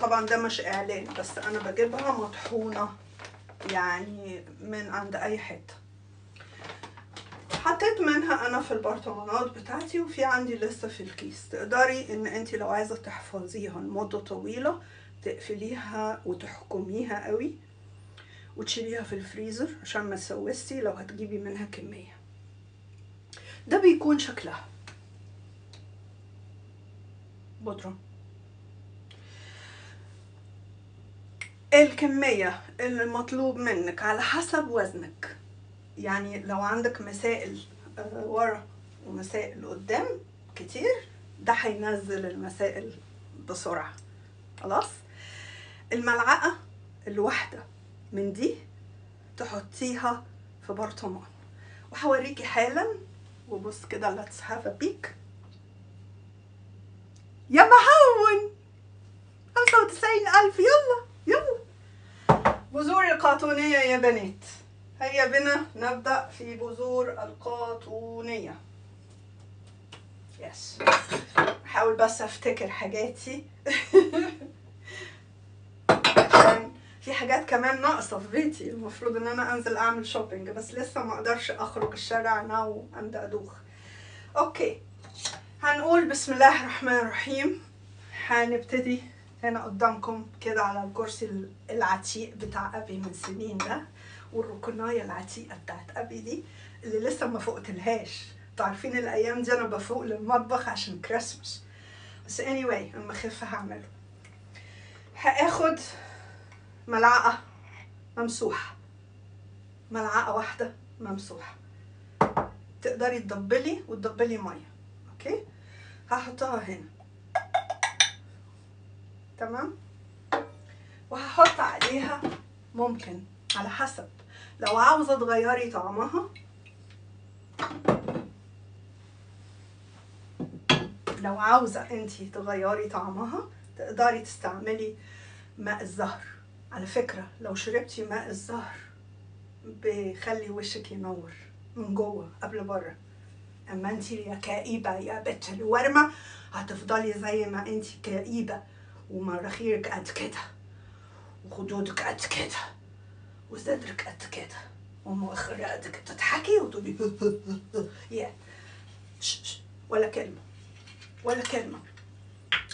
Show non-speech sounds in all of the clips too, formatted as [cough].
طبعا ده مش إعلان بس أنا بجيبها مطحونة يعني من عند أي حتة. حطيت منها أنا في البرطمانات بتاعتي وفي عندي لسه في الكيس. تقدري إن أنت لو عايزة تحفظيها لمدة طويلة تقفليها وتحكميها قوي وتشيليها في الفريزر عشان ما تسوستي لو هتجيبي منها كمية. ده بيكون شكلها. بودرة. الكمية اللي مطلوب منك على حسب وزنك. يعني لو عندك مسائل آه، ورا ومسائل قدام كتير ده هينزل المسائل بسرعة. خلاص؟ الملعقة الواحدة من دي تحطيها في برطمان. وهوريكي حالا. وبص كده let's have a peek. يا مهون! خمسة وتسعين ألف. يلا! يلا بذور القاطونية يا بنات هيا بنا نبدأ في بذور القاطونية. yes حاول بس أفتكر حاجاتي. عشان [laughs] في حاجات كمان ناقصة في بيتي. المفروض إن أنا أنزل أعمل shopping بس لسه ما أقدرش أخرج الشارع now and أدوخ. أوكي هنقول بسم الله الرحمن الرحيم. هنبتدي. هنا قدامكم كده على الكرسي العتيق بتاع أبي من سنين ده والركناية العتيقة بتاعت أبي دي اللي لسه ما فوقتلهاش. أنتوا عارفين الأيام دي أنا بفوق للمطبخ عشان كريسماس بس anyway أما اخف هعمله. هاخد ملعقة ممسوحة. ملعقة واحدة ممسوحة. تقدري تدبلي وتدبلي مية. أوكي؟ هحطها هنا. تمام؟ وهحط عليها ممكن على حسب. لو عاوزة تغيري طعمها لو عاوزة انتي تغيري طعمها تقدري تستعملي ماء الزهر. على فكرة لو شربتي ماء الزهر بيخلي وشك ينور من جوه قبل بره. أما انتي يا كئيبة يا بنت الورمة هتفضلي زي ما انتي كئيبة. ومراخيرك قد كده وخدودك قد كده وصدرك قد كده ومؤخراتك تضحكي وتقولي [laughs] يا ش- ولا كلمة ولا كلمة.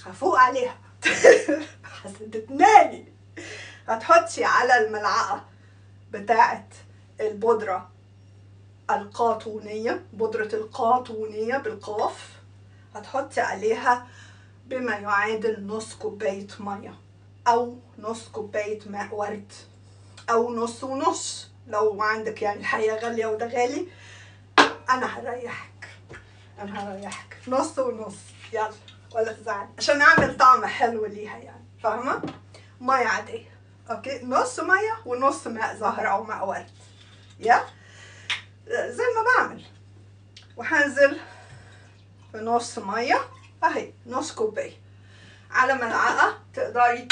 هفوق عليها. [laughs] هتتنالي هتحطي على الملعقة بتاعت البودرة القاطونية بودرة القاطونية بالقاف. هتحطي عليها بما يعادل نص كوباية مية أو نص كوباية ماء ورد أو نص ونص. لو عندك يعني الحياة غالية وده غالي أنا هريحك أنا هريحك. نص ونص يلا. ولا تزعل. عشان أعمل طعم حلو ليها يعني. فاهمة؟ مية عادية. أوكي؟ نص مية ونص ماء زهر أو ماء ورد. يا؟ زي ما بعمل. وهنزل بنص مية. أهي نص كوباية. على ملعقه تقدري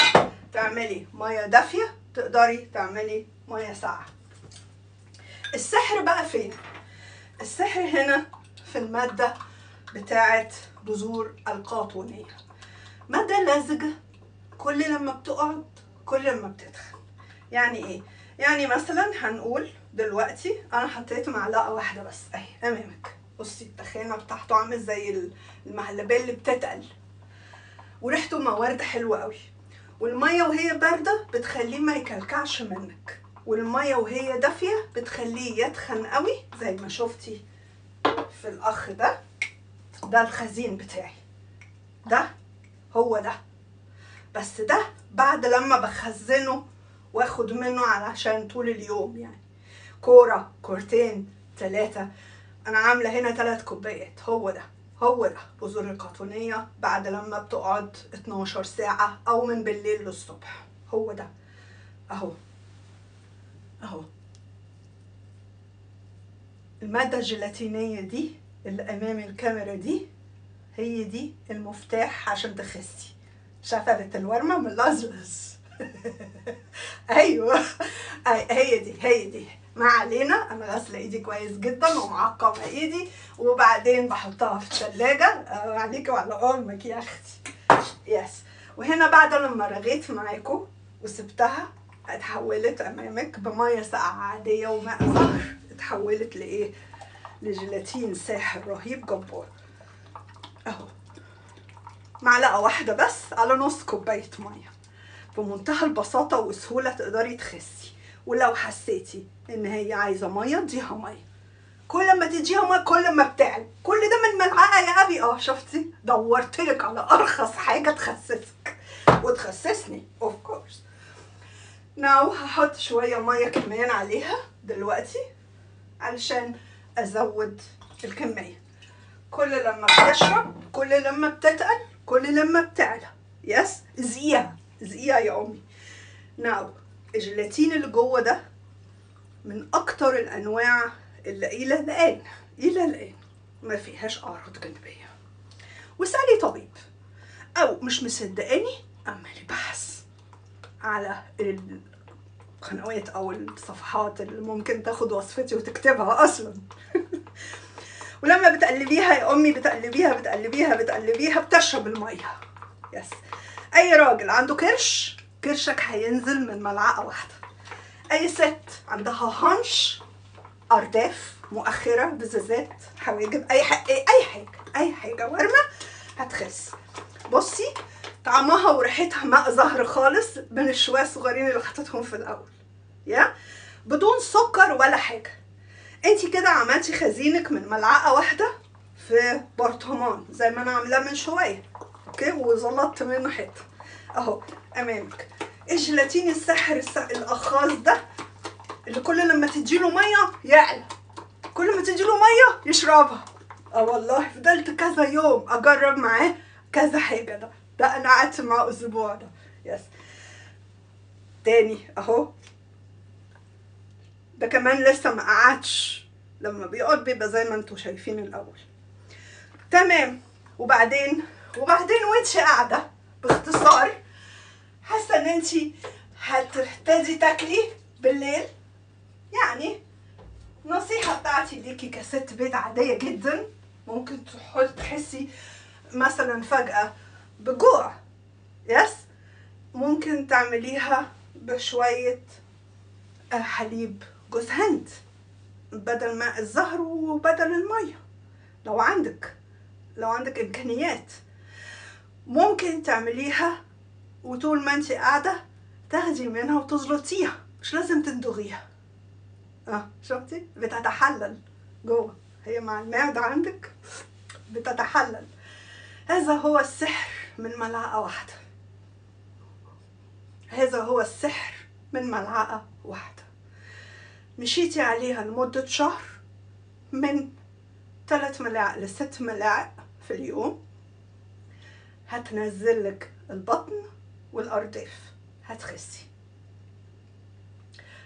تعملي مية دافية تقدري تعملي مية ساقعة. السحر بقى فين؟ السحر هنا في المادة بتاعه بذور القاطونية. مادة لازجه كل لما بتقعد كل لما بتتخن. يعني إيه؟ يعني مثلا هنقول دلوقتي أنا حطيت معلقة واحدة بس. أهي أمامك. بصي التخانة بتاعته عامل زي المهلبية اللي بتتقل. وريحته موارد حلوة قوي. والمية وهي باردة بتخليه ما يكلكعش منك. والمية وهي دافية بتخليه يتخن قوي زي ما شفتي في الأخ ده. ده الخزين بتاعي. ده هو ده. بس ده بعد لما بخزنه واخد منه علشان طول اليوم يعني. كورة كورتين ثلاثة أنا عاملة هنا ثلاث كوبايات هو ده هو ده. بذور القطنية بعد لما بتقعد 12 ساعة أو من بالليل للصبح. هو ده. أهو. أهو. المادة الجيلاتينية دي اللي أمام الكاميرا دي هي دي المفتاح عشان تخسي. شفرة الورمة من الأزلز [laughs] أيوة. أي هي دي هي دي. ما علينا. أنا غاسلة إيدي كويس جدا ومعقمة إيدي. وبعدين بحطها في الثلاجه عليكي وعلى أمك يا أختي. يس وهنا بعد لما رغيت معاكم وسبتها اتحولت أمامك بمية ساقعة عادية وماء زهر. اتحولت لإيه؟ لجيلاتين ساحر رهيب جبار. أهو. معلقة واحدة بس على نص كوباية مية. بمنتهى البساطة والسهولة تقدري تخسي. ولو حسيتي إن هي عايزة مية اديها مية. كل ما تديها مية كل ما بتعلى. كل ده من ملعقة يا أبي. آه شفتي؟ دورت لك على أرخص حاجة تخسسك. وتخسسني of course now هحط شوية مية كمان عليها دلوقتي علشان أزود الكمية. كل لما بتشرب كل لما بتتقل كل لما بتعلى. yes زقيها زقيها يا أمي. now الجيلاتين اللي جوه ده من أكتر الأنواع اللي إلى الآن إلى الآن ما فيهاش أعراض جانبية. واسالي طبيب أو مش مصدقاني اعملي بحث على القنوات أو الصفحات اللي ممكن تاخد وصفتي وتكتبها أصلا. [laughs] ولما بتقلبيها يا أمي بتقلبيها بتقلبيها بتقلبيها بتشرب المية. يس أي راجل عنده كرش كرشك هينزل من ملعقة واحدة. أي ست عندها هانش أرداف مؤخرة بزازات حواجب أي حاجة أي حاجة أي حاجة ورمة هتخس. بصي طعمها وريحتها ماء زهر خالص من الشوية الصغيرين اللي حطيتهم في الأول. يا؟ بدون سكر ولا حاجة. انت كده عملتي خزينك من ملعقة واحدة في برطمان زي ما أنا عاملاه من شوية أوكي؟ وزلطت منه حتة. أهو أمامك. الجيلاتين الساحر الس... الأخاص ده؟ اللي كل لما تديله مية يعلى. كل ما تديله مية يشربها. آه والله فضلت كذا يوم أجرب معاه كذا حاجة ده. ده أنا قعدت معاه أسبوع ده. يس. تاني أهو. ده كمان لسه ما قعدش. لما بيقعد بيبقى زي ما أنتوا شايفين الأول. تمام. وبعدين؟ وبعدين وانت قاعدة؟ باختصار حاسة إن انت هتبتدي تاكلي بالليل؟ يعني نصيحة بتاعتي ليكي كست بيت عادية جدا ممكن تحسي مثلا فجأة بجوع يس ممكن تعمليها بشوية آه، حليب جوز هند بدل ماء الزهر وبدل المية لو عندك لو عندك إمكانيات. ممكن تعمليها وطول ما انت قاعدة تاخدي منها وتزلطيها. مش لازم تندغيها. آه شفتي؟ بتتحلل. جوه. هي مع المعدة عندك. بتتحلل. هذا هو السحر من ملعقة واحدة. هذا هو السحر من ملعقة واحدة. مشيتي عليها لمدة شهر من ثلاث ملاعق لست ملاعق في اليوم. هتنزل لك البطن. والأرداف. هتخسي.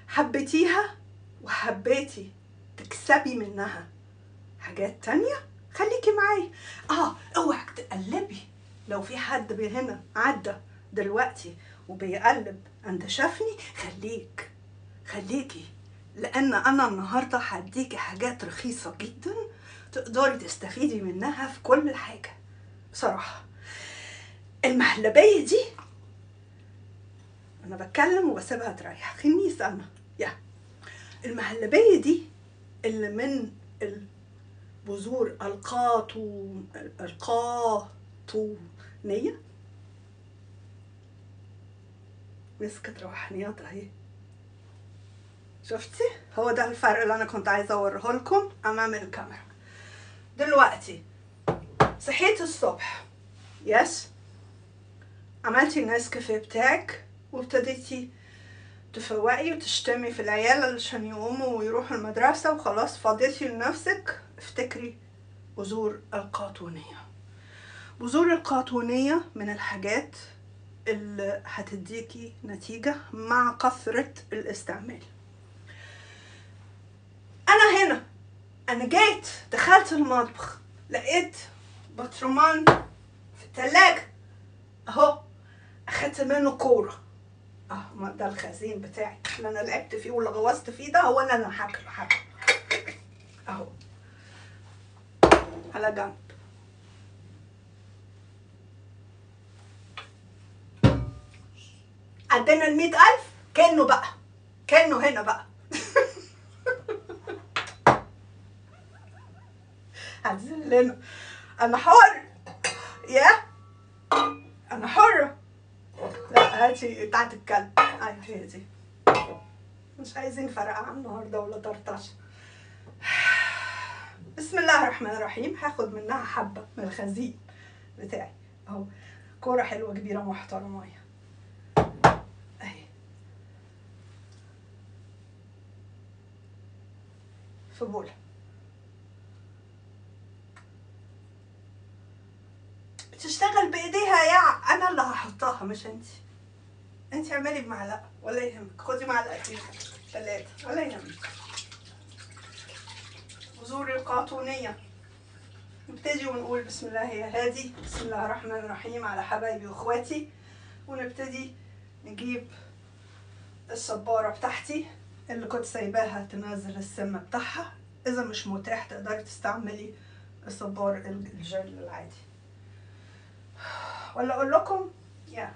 حبيتيها وحبيتي تكسبي منها. حاجات تانية؟ خليكي معايا. آه أوعك تقلبي. لو في حد هنا عدى دلوقتي وبيقلب انت شافني خليك. خليكي. لأن أنا النهارده هديكي حاجات رخيصة جدا تقدري تستفيدي منها في كل حاجة. بصراحة. المهلبية دي أنا بتكلم وبسيبها تريح. خميس أنا يا. المهلبية دي اللي من البذور القاطو القاطونية؟ مسكت روحانيات أهي. شفتي؟ هو ده الفرق اللي أنا كنت عايزة اوريه لكم أمام الكاميرا. دلوقتي صحيت الصبح. يس عملتي النسكافيه بتاعك. وابتديتي تفوقي وتشتمي في العيال علشان يقوموا ويروحوا المدرسة وخلاص فضيتي لنفسك افتكري بذور القاطونية. بذور القاطونية من الحاجات اللي هتديكي نتيجة مع كثرة الاستعمال. أنا هنا. أنا جيت دخلت المطبخ لقيت بطرمان في التلاجة. أهو أخدت منه كورة. آه ما ده الخزين بتاعي. اللي أنا لعبت فيه واللي غوصت فيه ده هو اللي أنا هاكله هاكله أهو. على جنب. عدينا ال ألف؟ كأنه بقى. كأنه هنا بقى. [laughs] هتذلنا أنا حر. يا أنا حرة. هاتي بتاعت الكلب. هي دي. مش عايزين فرقعة النهاردة ولا طرطشة بسم الله الرحمن الرحيم. هاخد منها حبة من الخزين بتاعي. أهو. كورة حلوة كبيرة محترمة أهي. في بولة بتشتغل بإيديها يا أنا اللي هحطها مش انت انت اعملي بمعلقة ولا يهمك. خدي معلقتين ثلاثة. ولا يهمك. بذور القاطونية. نبتدي ونقول بسم الله يا هادي. بسم الله الرحمن الرحيم على حبايبي واخواتي. ونبتدي نجيب الصبارة بتاعتي اللي كنت سايباها تنزل السم بتاعها. إذا مش متاح تقدري تستعملي الصبار الجل العادي. ولا أقول لكم؟ يا.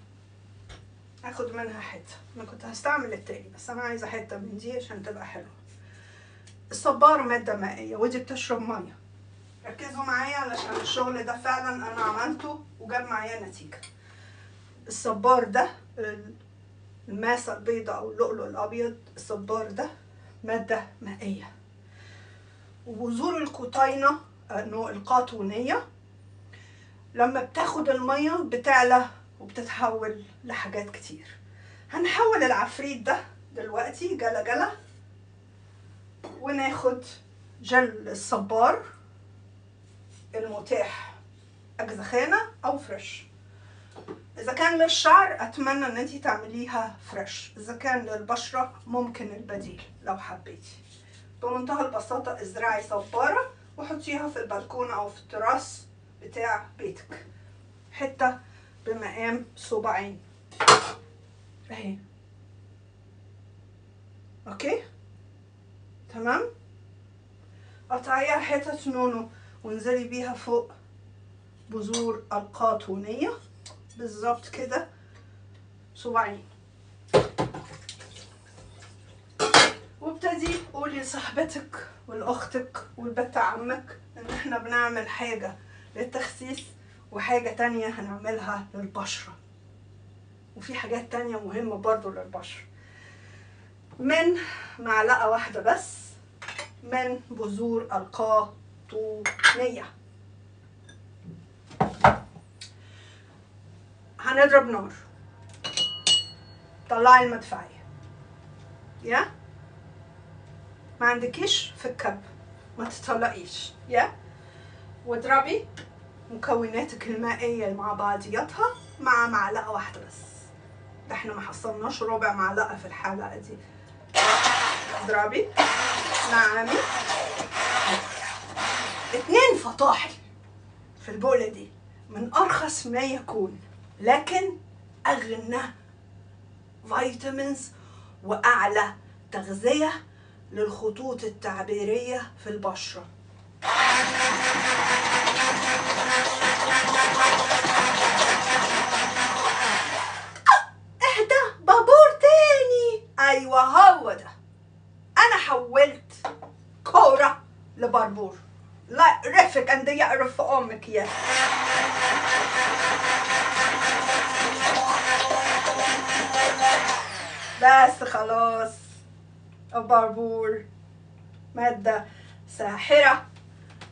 اخد منها حتة. أنا كنت هستعمل التاني بس أنا عايزة حتة من دي عشان تبقى حلوة. الصبار مادة مائية ودي بتشرب مية. ركزوا معايا علشان الشغل ده فعلا أنا عملته وجاب معايا نتيجة. الصبار ده الماسة البيضاء أو اللؤلؤ الأبيض الصبار ده مادة مائية. وبذور القطينه انه القاطونية لما بتاخد المية بتعلى وبتتحول لحاجات كتير. هنحول العفريت ده دلوقتي جلا جلا وناخد جل الصبار المتاح أجزخانة أو فريش. إذا كان للشعر أتمنى إن أنتي تعمليها فريش. إذا كان للبشرة ممكن البديل لو حبيتي. بمنتهى البساطة ازرعي صبارة وحطيها في البلكونة أو في التراس بتاع بيتك. حتة بمقام صباعين. اهي. okay؟ تمام؟ قطعيها حتت نونو وانزلي بيها فوق بذور القاطونية بالظبط كده. صباعين. وابتدي قولي لصاحبتك ولاختك والبت عمك إن إحنا بنعمل حاجة للتخسيس. وحاجة تانية هنعملها للبشرة. وفي حاجات تانية مهمة برضو للبشرة. من معلقة واحدة بس من بذور القاطونية هنضرب نار. طلعي المدفعية. يا؟ ما عندكيش في الكب. ما تطلقيش. يا؟ واضربي. مكوناتك المائية مع بعضياتها مع معلقة واحدة بس. ده إحنا ما حصلناش ربع معلقة في الحلقة دي. اضربي. نعمي. اتنين فطاحل في البولة دي. من أرخص ما يكون. لكن أغنى فيتامينز وأعلى تغذية للخطوط التعبيرية في البشرة. اهدى بابور تاني. أيوه هو ده. أنا حولت كورة لباربور لا رفك عند يعرف أمك يا. بس خلاص. الباربور مادة ساحرة.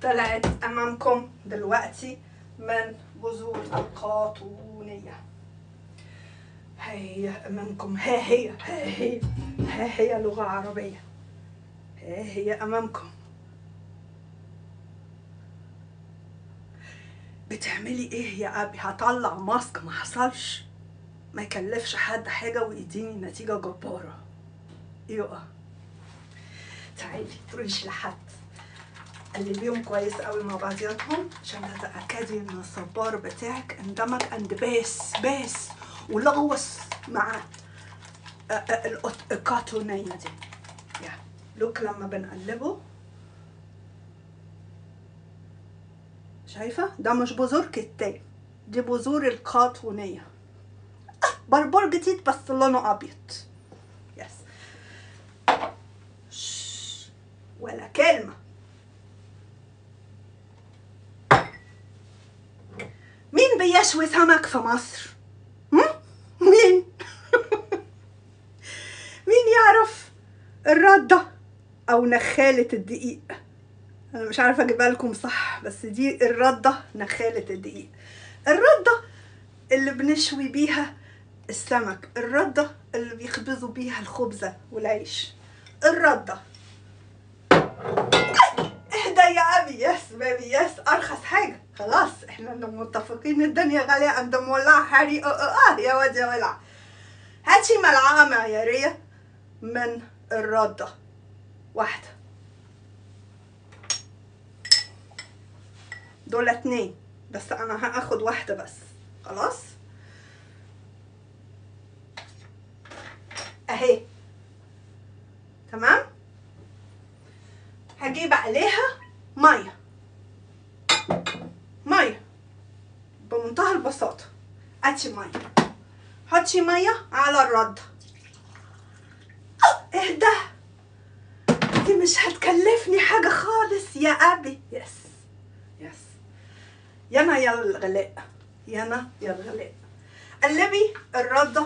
طلعت أمامكم دلوقتي من بذور القاطونية. هي أمامكم. ها هي. ها هي. ها هي لغة عربية. ها هي أمامكم. بتعملي إيه يا أبي؟ هطلع ماسك ما حصلش. ما يكلفش حد حاجة ويديني نتيجة جبارة. أيوه تعالي تروحيش لحد. قلبيهم كويس قوي مع بعضياتهم. عشان تتاكدي ان الصبار بتاعك. اندمج and باس باس ولغوص مع القاطونيه دي. يا لوك لما بنقلبه. شايفة؟ ده مش بذور كتان دي بذور القاطونية بربور جديد بس لونه أبيض. يس. ولا كلمة. مين بيشوي سمك في مصر؟ مين؟ [laughs] مين يعرف الردة أو نخالة الدقيق؟ أنا مش عارفة أجيبها لكم صح بس دي الردة نخالة الدقيق. الردة اللي بنشوي بيها السمك الردة اللي بيخبزوا بيها الخبزة والعيش. الردة. اهدى يا أبي؟ يس بيبي يس أرخص حاجة. خلاص. إحنا متفقين الدنيا غالية عند مولع حري. أه أه أه يا واد يا ولع هاتي ملعقة معيارية من الردة واحدة. دول اتنين. بس أنا هأخد واحدة بس. خلاص؟ أهي. تمام؟ هجيب عليها مية. بمنتهى البساطة هاتي ميه حطي ميه على الردة اهدى. دي مش هتكلفني حاجة خالص يا أبي. يس. يس. يانا يا الغلاء. يانا يا الغلاء. قلبي الردة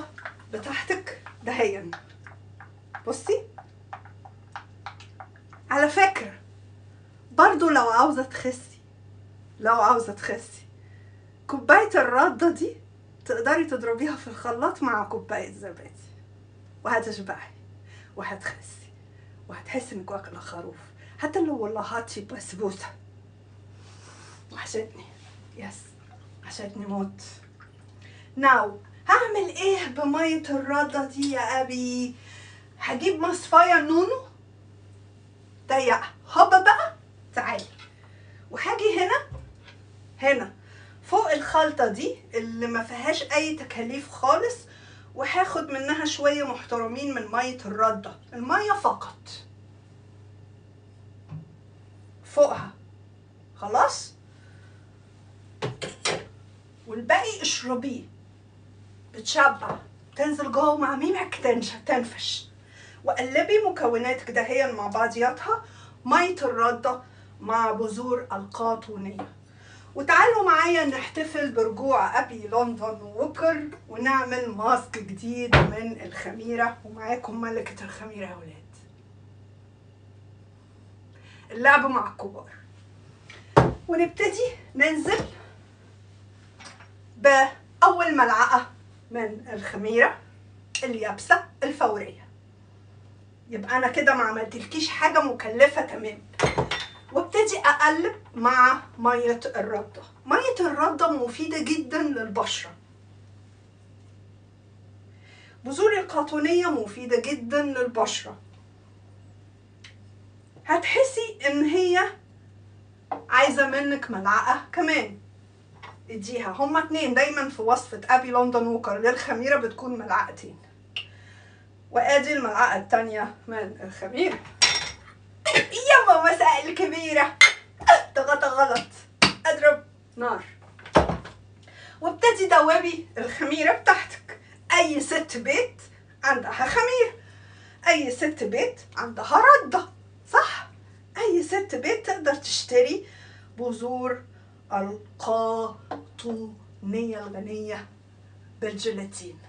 بتاعتك دهيا. بصي. على فكرة برضو لو عاوزة تخسي لو عاوزة تخسي. كوباية الردة دي تقدري تضربيها في الخلاط مع كوباية زبادي. وهتشبعي وهتخسي وهتحسي إنك واكلة خروف. حتى لو والله هاتي بسبوسة وحشتني يس. وحشتني موت. ناو هعمل إيه بمية الردة دي يا أبي؟ هجيب مصفاية نونو؟ ضيقة هوبا بقى. تعالي. وهاجي هنا. هنا. فوق الخلطة دي اللي ما فيهاش أي تكاليف خالص وهاخد منها شوية محترمين من مية الردة. المية فقط. فوقها. خلاص؟ والباقي اشربيه. بتشبع. تنزل جوه مع ميمك تنفش. وقلبي مكوناتك دهيا مع بعضياتها مية الردة مع بذور القاطونية وتعالوا معايا نحتفل برجوع أبي لندن ووكر ونعمل ماسك جديد من الخميرة ومعاكم ملكة الخميرة يا ولاد. اللعب مع الكبار. ونبتدي ننزل بأول ملعقة من الخميرة اليابسة الفورية. يبقى أنا كده ما عملتلكيش حاجة مكلفة تمام وابتدي أقلب مع مية الردة. مية الردة مفيدة جدا للبشرة. بذور القاطونية مفيدة جدا للبشرة. هتحسي إن هي عايزة منك ملعقة كمان. اديها. هما اتنين دايما في وصفة أبي لندن ووكر للخميرة بتكون ملعقتين. وأدي الملعقة التانية من الخميرة. [laughs] يما مساء الكبيرة ضغط غلط. اضرب. نار. وابتدي دوبي الخميرة بتاعتك. أي ست بيت عندها خميرة أي ست بيت عندها ردة صح؟ أي ست بيت تقدر تشتري بذور القاطونية الغنية بالجيلاتين.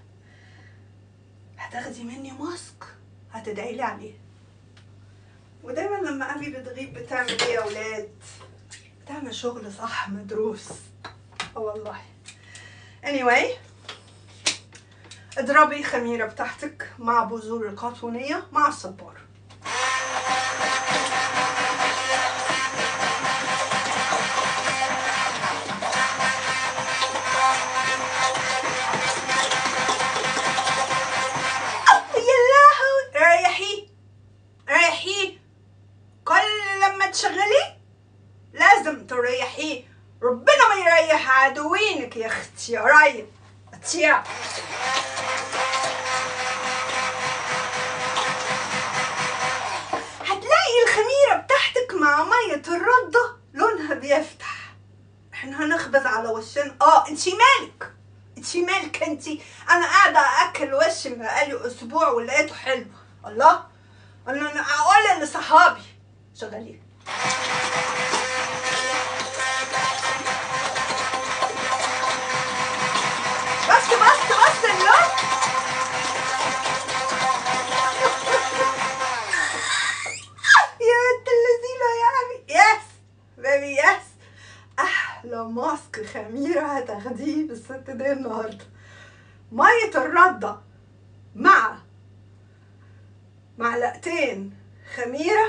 هتاخدي مني ماسك؟ هتدعي لي عليه؟ ودايما لما ابي بتغيب بتعمل إيه يا ولاد بتعمل شغل صح مدروس. آه والله. Anyway اضربي خميرة بتاعتك مع بذور القاطونية مع الصبار. بيفتح إحنا هنخبز على وشنا. آه انتي مالك؟ انتي مالك انتي؟ أنا قاعدة اكل وشي بقالي أسبوع ولقيته حلو. الله؟ أنا أقول لصحابي. شغالين. ماسك خميرة هتاخديه بالست دي النهارده. مية الردة مع معلقتين خميرة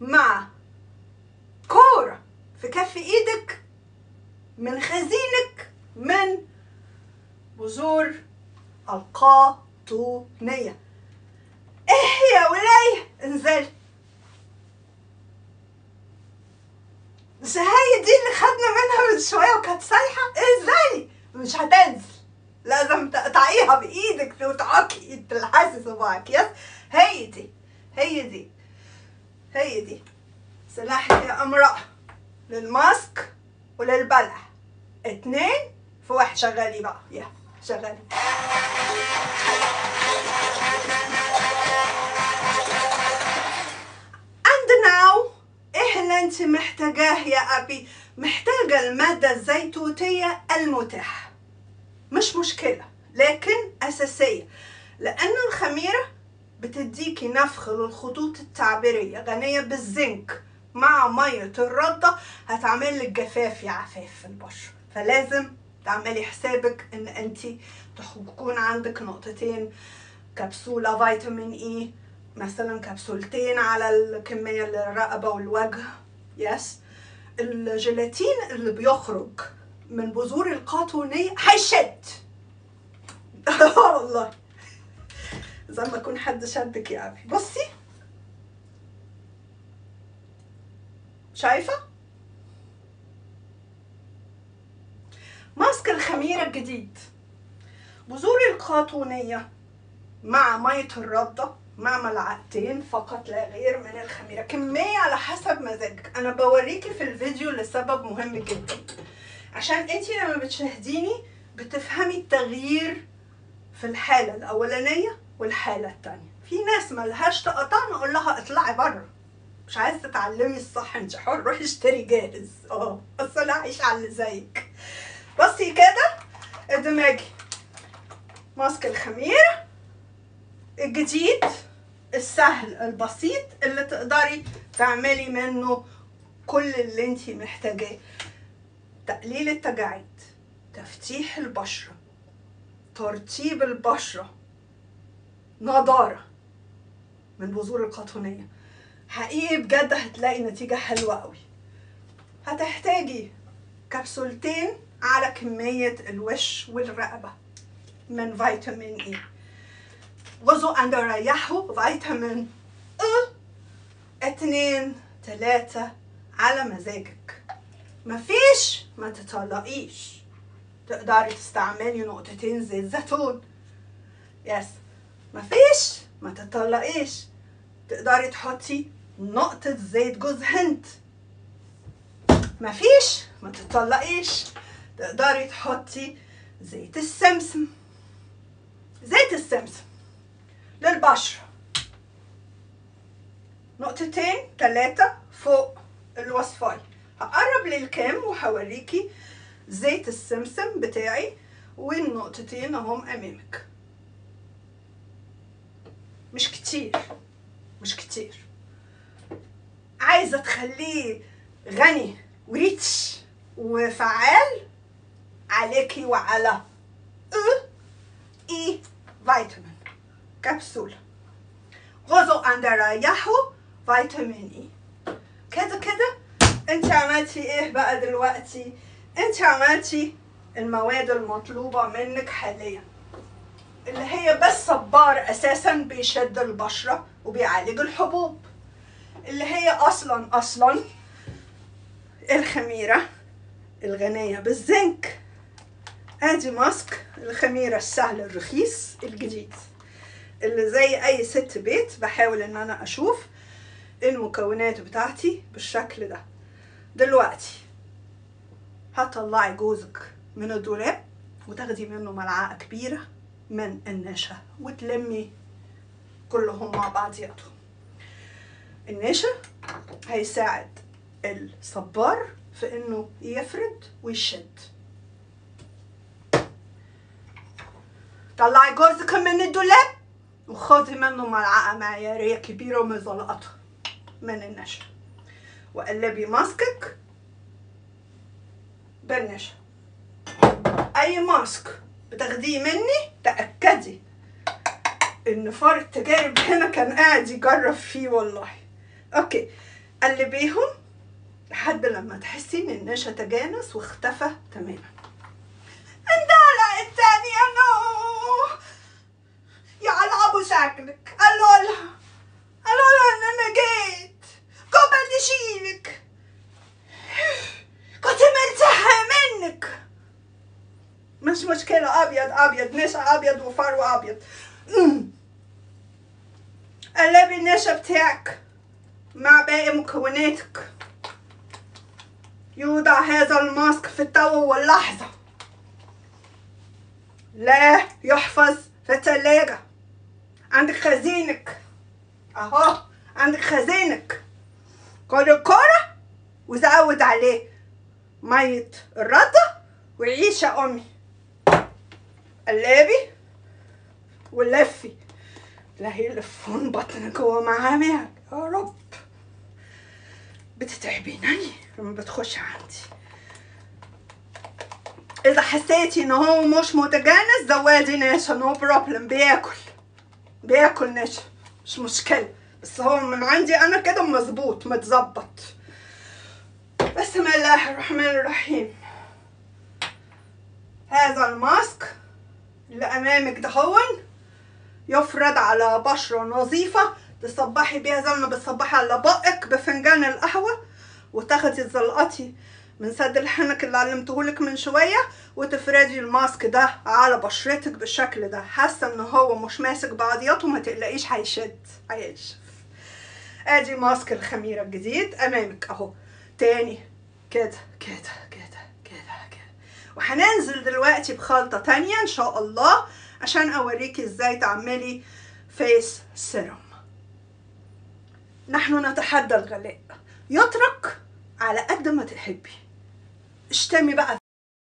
مع كورة في كف إيدك من خزينك من بذور القاطونيه إيه يا ولايه انزلي هي دي اللي خدنا منها من شوية وكانت سايحه إزاي؟ مش هتنزل. لازم تقطعيها بإيدك وتعكي تلحسي صباعك. يس؟ هي دي. هي دي. هي دي. سلاحك يا أمرأة. للماسك وللبلع. اتنين في واحد. شغالي بقى. يا شغالي. أنت محتاجاه يا أبي. محتاجة المادة الزيتوتية المتاحة. مش مشكلة لكن أساسية. لأن الخميرة بتديكي نفخ للخطوط التعبيرية غنية بالزنك. مع مية الردة هتعمل لك جفاف يا عفاف في البشرة. فلازم تعملي حسابك إن أنت تكون عندك نقطتين. كبسولة فيتامين اي مثلا كبسولتين على الكمية للرقبة والوجه. يس الجيلاتين اللي بيخرج من بذور القاطونية هيشد. [laughs] والله. زي ما يكون حد شدك أبي. بصي. شايفة؟ ماسك الخميرة الجديد. بذور القاطونية مع مية الردة مع ملعقتين فقط لا غير من الخميرة. كمية على حسب مزاجك. أنا بوريكي في الفيديو لسبب مهم جدا. عشان انتي لما بتشاهديني بتفهمي التغيير في الحالة الأولانية والحالة التانية. في ناس ملهاش تقطع نقول لها اطلعي بره. مش عايز تتعلمي الصح أنت حر روحي اشتري جاهز. آه بس أنا عايش على اللي زيك. بصي كده ادماجي. ماسك الخميرة. الجديد السهل البسيط اللي تقدري تعملي منه كل اللي انت محتاجاه. تقليل التجاعيد تفتيح البشرة ترطيب البشرة. نضارة من بذور القطنية. حقيقي بجد هتلاقي نتيجة حلوة قوي. هتحتاجي كبسولتين على كمية الوش والرقبة من فيتامين اي غزوا عند ريحوا فيتامين إ اتنين تلاتة على مزاجك. مفيش؟ ما تطلقيش. تقدري تستعملي نقطتين زيت زيتون. يس مفيش؟ ما تطلقيش. تقدري تحطي نقطة زيت جوز هند. مفيش؟ ما تطلقيش. تقدري تحطي زيت السمسم. زيت السمسم. للبشرة نقطتين تلاتة فوق الوصفاية هقرب للكام وهوريكي زيت السمسم بتاعي والنقطتين اهم امامك. مش كتير مش كتير. عايزة تخليه غني وريتش وفعال؟ عليكي وعلى أ إي فيتامين. كبسولة غزو عند ريحوا فيتامين اي كده كده انت عملتي إيه بقى دلوقتي انت عملتي المواد المطلوبة منك حاليا اللي هي بس صبار أساسا بيشد البشرة وبيعالج الحبوب اللي هي أصلا أصلا الخميرة الغنية بالزنك ادي ماسك الخميرة السهل الرخيص الجديد اللي زي أي ست بيت بحاول إن أنا أشوف المكونات بتاعتي بالشكل ده. دلوقتي هتطلعي جوزك من الدولاب وتاخدي منه ملعقة كبيرة من النشا وتلمي كلهم مع بعضياتهم النشا هيساعد الصبار في إنه يفرد ويشد. طلعي جوزك من الدولاب؟ وخذي منه ملعقة معيارية كبيرة ومزلقطة من النشا وقلبي ماسكك بالنشا أي ماسك بتاخديه مني تأكدي إن فار التجارب هنا كان قاعد يجرب فيه والله. okay. قلبيهم لحد لما تحسي إن النشا تجانس واختفى تماما. اندلع التاني you know يا على شكلك. قالوا لها قالوا لها ان أنا جيت. قبل أشيلك. كنت مرتاحة منك. مش مشكلة أبيض أبيض نشا أبيض وفرو أمم. قلبي النشا بتاعك. مع باقي مكوناتك. يوضع هذا الماسك في التو واللحظة. لا يحفظ في الثلاجة عندك خزينك. أهو عندك خزينك. خد الكرة وزود عليه مية الردة وعيش يا أمي. قلبي ولفي. لا يلفون بطنك ومعامعك يا رب. بتتعبيني لما بتخش عندي. إذا حسيتي إن هو مش متجانس زودي نشا no problem بياكل. بياكل نشا مش مشكلة. بس هو من عندي أنا كده مظبوط متظبط. بسم الله الرحمن الرحيم. هذا الماسك اللي أمامك دهون يفرد على بشرة نظيفة تصبحي بيها زي ما بتصبحي على بقك بفنجان القهوة وتاخدي الزلقاتي من سد الحنك اللي علمتهولك من شوية وتفردي الماسك ده على بشرتك بالشكل ده. حاسة ان هو مش ماسك بعضياته ما تقلقيش هيشد هينشف. آدي ماسك الخميرة الجديد أمامك أهو. تاني. كده كده كده كده كده. وهننزل دلوقتي بخلطة تانية إن شاء الله عشان أوريكي إزاي تعملي face serum نحن نتحدى الغلاء. يترك على قد ما تحبي. اشتمي بقى